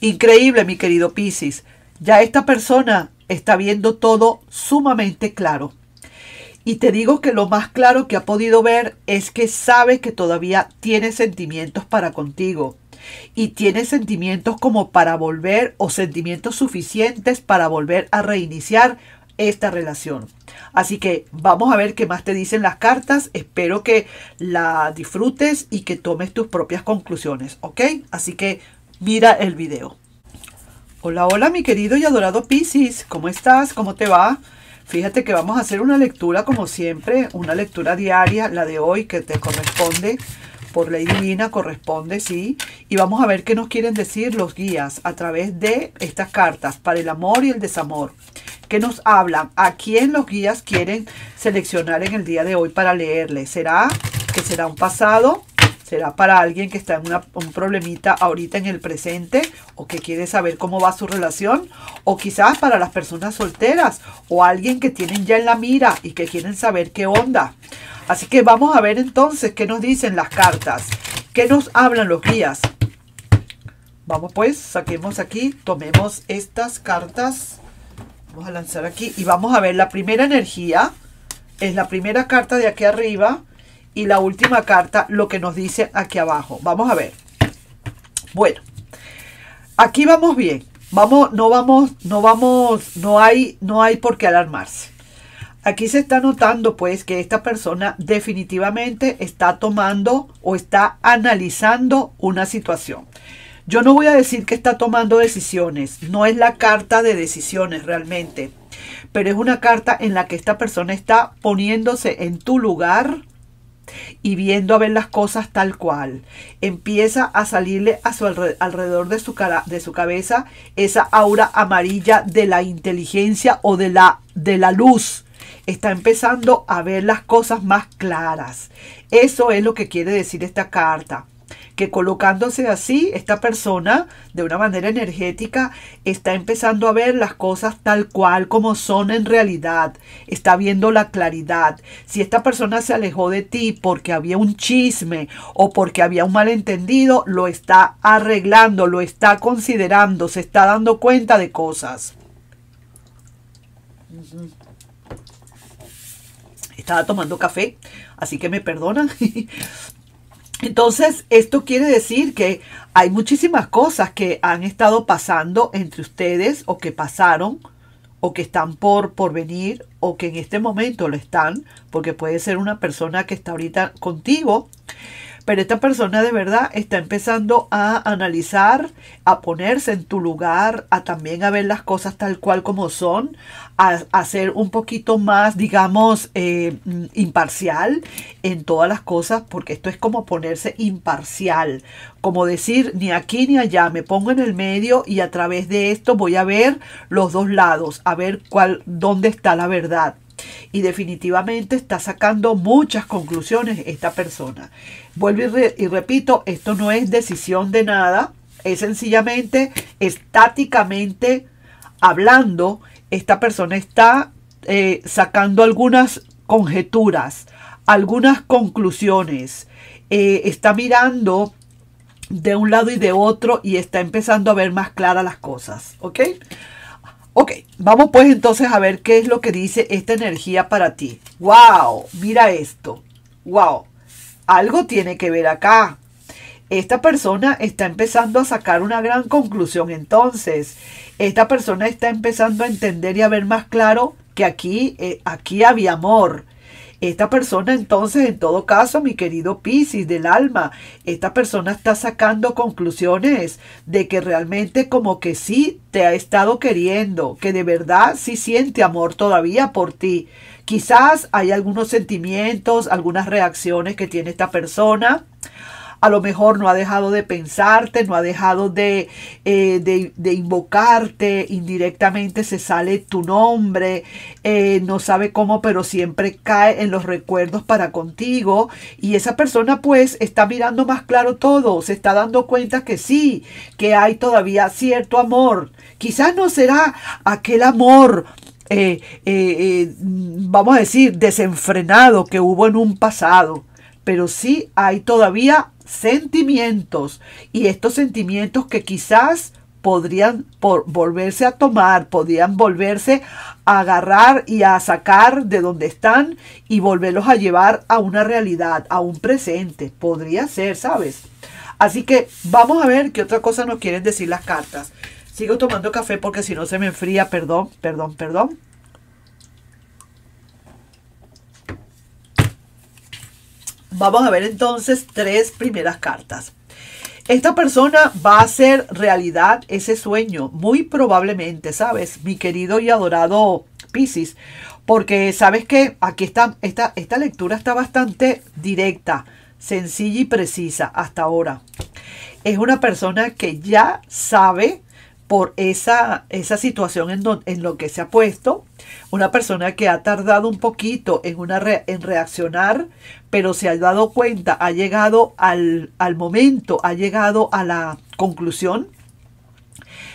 Increíble, mi querido Piscis. Ya esta persona está viendo todo sumamente claro. Y te digo que lo más claro que ha podido ver es que sabe que todavía tiene sentimientos para contigo. Y tiene sentimientos como para volver o sentimientos suficientes para volver a reiniciar esta relación. Así que vamos a ver qué más te dicen las cartas. Espero que la disfrutes y que tomes tus propias conclusiones, ¿ok? Así que mira el video. Hola, hola mi querido y adorado Piscis. ¿Cómo estás? ¿Cómo te va? Fíjate que vamos a hacer una lectura como siempre, una lectura diaria, la de hoy que te corresponde por ley divina corresponde, sí. Y vamos a ver qué nos quieren decir los guías a través de estas cartas para el amor y el desamor. ¿Qué nos hablan? ¿A quién los guías quieren seleccionar en el día de hoy para leerle? ¿Será que será un pasado? ¿Será para alguien que está en un problemita ahorita en el presente o que quiere saber cómo va su relación? O quizás para las personas solteras o alguien que tienen ya en la mira y que quieren saber qué onda. Así que vamos a ver entonces qué nos dicen las cartas. ¿Qué nos hablan los guías? Vamos pues, saquemos aquí, tomemos estas cartas. Vamos a lanzar aquí y vamos a ver la primera energía. Es la primera carta de aquí arriba y la última carta lo que nos dice aquí abajo. Vamos a ver. Bueno, aquí vamos bien. Vamos, no vamos, no vamos, no hay, no hay por qué alarmarse. Aquí se está notando pues que esta persona definitivamente está tomando o está analizando una situación. Yo no voy a decir que está tomando decisiones, no es la carta de decisiones realmente, pero es una carta en la que esta persona está poniéndose en tu lugar, y viendo a ver las cosas tal cual, empieza a salirle a su alrededor de su, cara, de su cabeza esa aura amarilla de la inteligencia o de la, de la luz. Está empezando a ver las cosas más claras. Eso es lo que quiere decir esta carta que colocándose así, esta persona de una manera energética está empezando a ver las cosas tal cual como son en realidad, está viendo la claridad. Si esta persona se alejó de ti porque había un chisme o porque había un malentendido, lo está arreglando, lo está considerando, se está dando cuenta de cosas. Estaba tomando café, así que me perdonan. Entonces, esto quiere decir que hay muchísimas cosas que han estado pasando entre ustedes o que pasaron o que están por, por venir o que en este momento lo están, porque puede ser una persona que está ahorita contigo pero esta persona de verdad está empezando a analizar, a ponerse en tu lugar, a también a ver las cosas tal cual como son, a, ser un poquito más, digamos, eh, imparcial en todas las cosas, porque esto es como ponerse imparcial, como decir ni aquí ni allá, me pongo en el medio y a través de esto voy a ver los dos lados, a ver cuál, dónde está la verdad y definitivamente está sacando muchas conclusiones esta persona. Vuelvo y, repito, esto no es decisión de nada, es sencillamente estáticamente hablando, esta persona está eh, sacando algunas conjeturas, algunas conclusiones, eh, está mirando de un lado y de otro y está empezando a ver más claras las cosas, ¿ok? Ok, vamos pues entonces a ver qué es lo que dice esta energía para ti. ¡Wow! Mira esto. ¡Wow! Algo tiene que ver acá. Esta persona está empezando a sacar una gran conclusión entonces. Esta persona está empezando a entender y a ver más claro que aquí, eh, aquí había amor. Esta persona entonces, en todo caso, mi querido Piscis del alma, esta persona está sacando conclusiones de que realmente como que sí te ha estado queriendo, que de verdad sí siente amor todavía por ti. Quizás hay algunos sentimientos, algunas reacciones que tiene esta persona a lo mejor no ha dejado de pensarte, no ha dejado de, eh, de, invocarte, indirectamente se sale tu nombre, eh, no sabe cómo, pero siempre cae en los recuerdos para contigo y esa persona pues está mirando más claro todo, se está dando cuenta que sí, que hay todavía cierto amor. Quizás no será aquel amor eh, vamos a decir, desenfrenado que hubo en un pasado, pero sí hay todavía sentimientos y estos sentimientos que quizás podrían por volverse a tomar, podrían volverse a agarrar y a sacar de donde están y volverlos a llevar a una realidad, a un presente. Podría ser, ¿sabes? Así que vamos a ver qué otra cosa nos quieren decir las cartas. Sigo tomando café porque si no se me enfría, perdón, perdón, perdón. Vamos a ver entonces tres primeras cartas. Esta persona va a hacer realidad ese sueño, muy probablemente, ¿sabes? Mi querido y adorado Piscis, porque sabes que aquí está, esta lectura está bastante directa, sencilla y precisa hasta ahora. Es una persona que ya sabe por esa, esa situación en, en, lo que se ha puesto. Una persona que ha tardado un poquito en, una en reaccionar, pero se ha dado cuenta, ha llegado al, al momento, ha llegado a la conclusión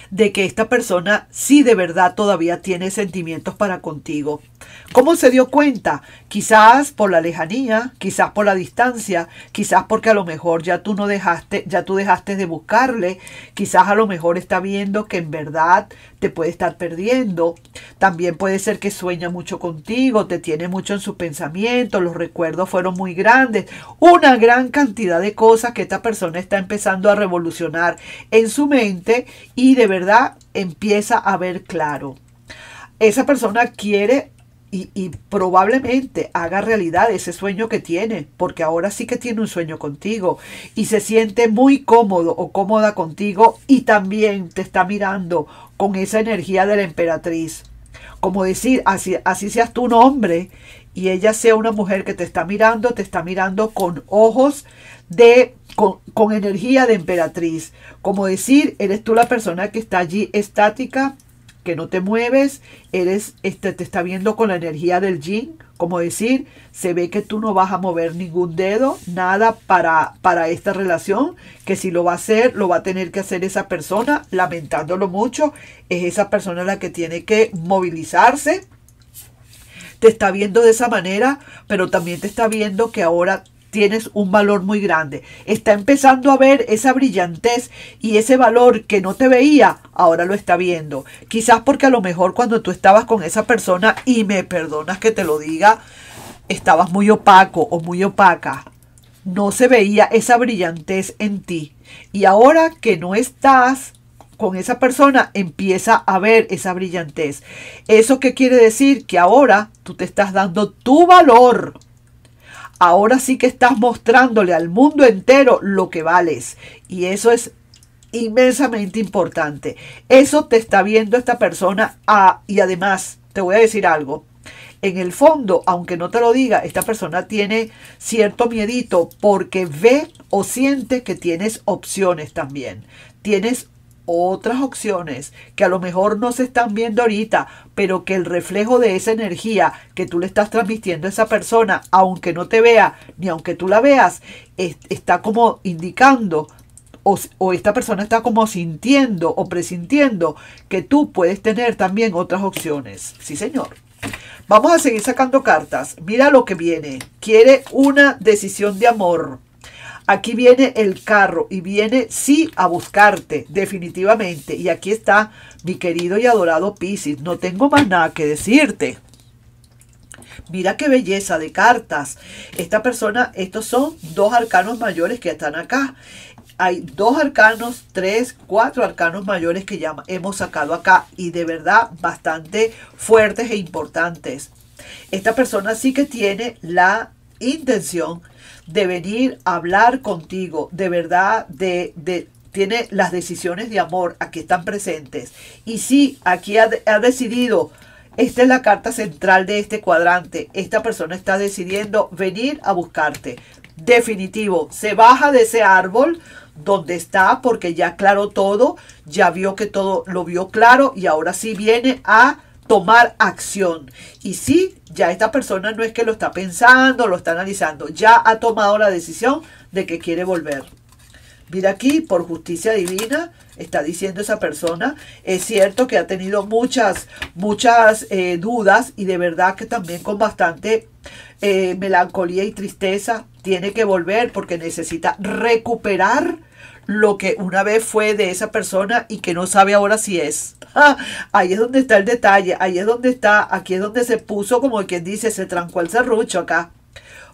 de que esta persona sí de verdad todavía tiene sentimientos para contigo. ¿Cómo se dio cuenta? Quizás por la lejanía, quizás por la distancia, quizás porque a lo mejor ya tú no dejaste, ya tú dejaste de buscarle, quizás a lo mejor está viendo que en verdad te puede estar perdiendo. También puede ser que sueña mucho contigo, te tiene mucho en su pensamiento, los recuerdos fueron muy grandes, una gran cantidad de cosas que esta persona está empezando a revolucionar en su mente y de verdad empieza a ver claro. Esa persona quiere y, probablemente haga realidad ese sueño que tiene, porque ahora sí que tiene un sueño contigo y se siente muy cómodo o cómoda contigo y también te está mirando con esa energía de la emperatriz. Como decir, así, así seas tú un hombre y ella sea una mujer que te está mirando, te está mirando con ojos de, con, con energía de emperatriz. Como decir, eres tú la persona que está allí estática que no te mueves, eres, este, te está viendo con la energía del yin, como decir, se ve que tú no vas a mover ningún dedo, nada para, para esta relación, que si lo va a hacer, lo va a tener que hacer esa persona, lamentándolo mucho, es esa persona la que tiene que movilizarse. Te está viendo de esa manera, pero también te está viendo que ahora tienes un valor muy grande. Está empezando a ver esa brillantez y ese valor que no te veía, ahora lo está viendo. Quizás porque a lo mejor cuando tú estabas con esa persona, y me perdonas que te lo diga, estabas muy opaco o muy opaca. No se veía esa brillantez en ti. Y ahora que no estás con esa persona, empieza a ver esa brillantez. ¿Eso qué quiere decir? Que ahora tú te estás dando tu valor ahora sí que estás mostrándole al mundo entero lo que vales. Y eso es inmensamente importante. Eso te está viendo esta persona. Ah, y además, te voy a decir algo. En el fondo, aunque no te lo diga, esta persona tiene cierto miedito porque ve o siente que tienes opciones también. Tienes otras opciones que a lo mejor no se están viendo ahorita, pero que el reflejo de esa energía que tú le estás transmitiendo a esa persona, aunque no te vea ni aunque tú la veas, está como indicando o, esta persona está como sintiendo o presintiendo que tú puedes tener también otras opciones. Sí, señor. Vamos a seguir sacando cartas. Mira lo que viene. Quiere una decisión de amor. Aquí viene el carro y viene sí a buscarte, definitivamente. Y aquí está mi querido y adorado Piscis. No tengo más nada que decirte. Mira qué belleza de cartas. Esta persona, estos son dos arcanos mayores que están acá. Hay dos arcanos, tres, cuatro arcanos mayores que ya hemos sacado acá y de verdad bastante fuertes e importantes. Esta persona sí que tiene la intención de venir a hablar contigo, de verdad, de, de tiene las decisiones de amor, aquí están presentes. Y sí, aquí ha, ha decidido, esta es la carta central de este cuadrante, esta persona está decidiendo venir a buscarte. Definitivo, se baja de ese árbol donde está porque ya aclaró todo, ya vio que todo lo vio claro y ahora sí viene a tomar acción. Y sí, ya esta persona no es que lo está pensando, lo está analizando, ya ha tomado la decisión de que quiere volver. Mira aquí, por justicia divina, está diciendo esa persona. Es cierto que ha tenido muchas, muchas eh, dudas y de verdad que también con bastante eh, melancolía y tristeza tiene que volver porque necesita recuperar lo que una vez fue de esa persona y que no sabe ahora si es. Ah, ahí es donde está el detalle, ahí es donde está, aquí es donde se puso como quien dice, se trancó el serrucho acá.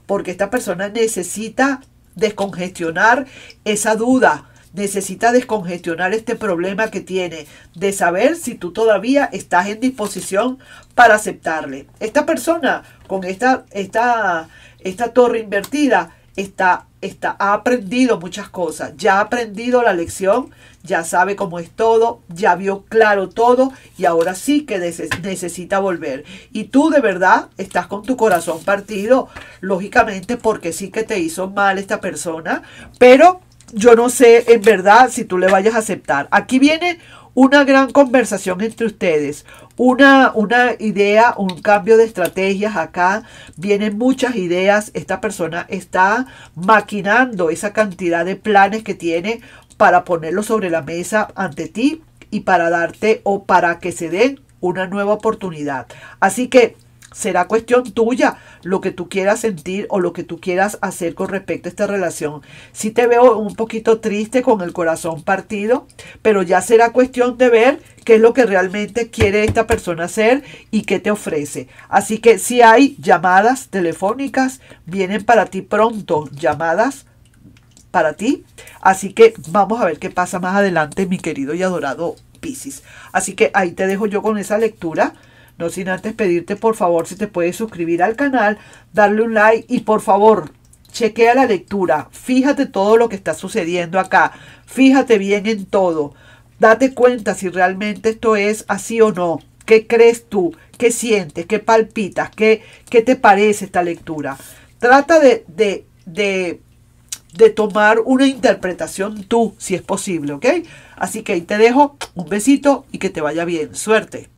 Porque esta persona necesita descongestionar esa duda, necesita descongestionar este problema que tiene de saber si tú todavía estás en disposición para aceptarle. Esta persona con esta, esta, esta torre invertida está, está, ha aprendido muchas cosas, ya ha aprendido la lección, ya sabe cómo es todo, ya vio claro todo y ahora sí que necesita volver. Y tú de verdad estás con tu corazón partido, lógicamente porque sí que te hizo mal esta persona, pero yo no sé en verdad si tú le vayas a aceptar. Aquí viene una gran conversación entre ustedes, una, una idea, un cambio de estrategias acá, vienen muchas ideas, esta persona está maquinando esa cantidad de planes que tiene para ponerlo sobre la mesa ante ti y para darte o para que se den una nueva oportunidad. Así que será cuestión tuya lo que tú quieras sentir o lo que tú quieras hacer con respecto a esta relación. Si te veo un poquito triste con el corazón partido, pero ya será cuestión de ver qué es lo que realmente quiere esta persona hacer y qué te ofrece. Así que si hay llamadas telefónicas, vienen para ti pronto, llamadas para ti. Así que vamos a ver qué pasa más adelante, mi querido y adorado Piscis. Así que ahí te dejo yo con esa lectura. No sin antes pedirte por favor si te puedes suscribir al canal, darle un like y por favor chequea la lectura. Fíjate todo lo que está sucediendo acá. Fíjate bien en todo. Date cuenta si realmente esto es así o no. ¿Qué crees tú? ¿Qué sientes? ¿Qué palpitas? ¿Qué, qué te parece esta lectura? Trata de, de, de, de tomar una interpretación tú, si es posible, ¿ok? Así que ahí te dejo un besito y que te vaya bien. Suerte.